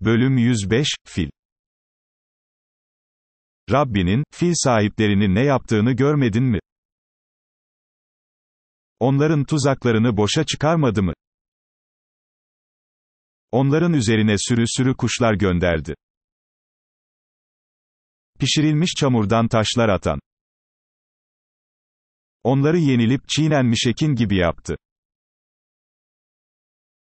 Bölüm 105, Fil. Rabbinin, fil sahiplerini ne yaptığını görmedin mi? Onların tuzaklarını boşa çıkarmadı mı? Onların üzerine sürü sürü kuşlar gönderdi. Pişirilmiş çamurdan taşlar atan. Onları yenilip çiğnenmiş ekin gibi yaptı.